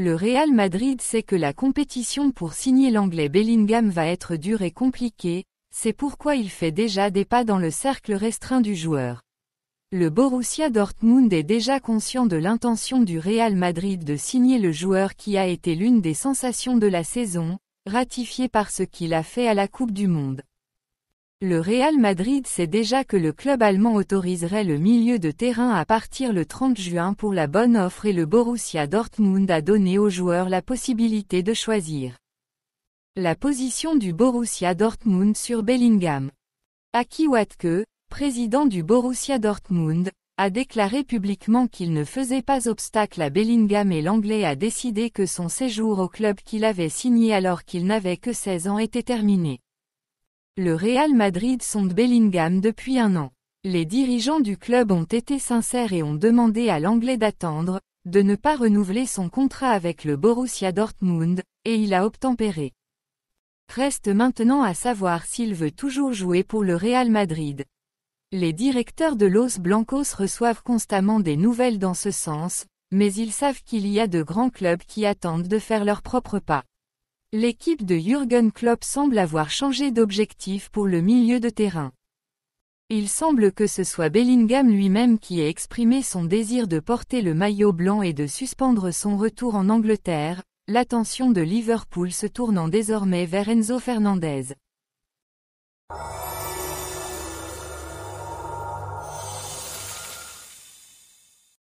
Le Real Madrid sait que la compétition pour signer l'anglais Bellingham va être dure et compliquée, c'est pourquoi il fait déjà des pas dans le cercle restreint du joueur. Le Borussia Dortmund est déjà conscient de l'intention du Real Madrid de signer le joueur qui a été l'une des sensations de la saison, ratifié par ce qu'il a fait à la Coupe du Monde. Le Real Madrid sait déjà que le club allemand autoriserait le milieu de terrain à partir le 30 juin pour la bonne offre et le Borussia Dortmund a donné aux joueurs la possibilité de choisir. La position du Borussia Dortmund sur Bellingham. Aki Watke, président du Borussia Dortmund, a déclaré publiquement qu'il ne faisait pas obstacle à Bellingham et l'Anglais a décidé que son séjour au club qu'il avait signé alors qu'il n'avait que 16 ans était terminé. Le Real Madrid sonde Bellingham depuis un an. Les dirigeants du club ont été sincères et ont demandé à l'Anglais d'attendre, de ne pas renouveler son contrat avec le Borussia Dortmund, et il a obtempéré. Reste maintenant à savoir s'il veut toujours jouer pour le Real Madrid. Les directeurs de Los Blancos reçoivent constamment des nouvelles dans ce sens, mais ils savent qu'il y a de grands clubs qui attendent de faire leur propre pas. L'équipe de Jürgen Klopp semble avoir changé d'objectif pour le milieu de terrain. Il semble que ce soit Bellingham lui-même qui ait exprimé son désir de porter le maillot blanc et de suspendre son retour en Angleterre, l'attention de Liverpool se tournant désormais vers Enzo Fernandez.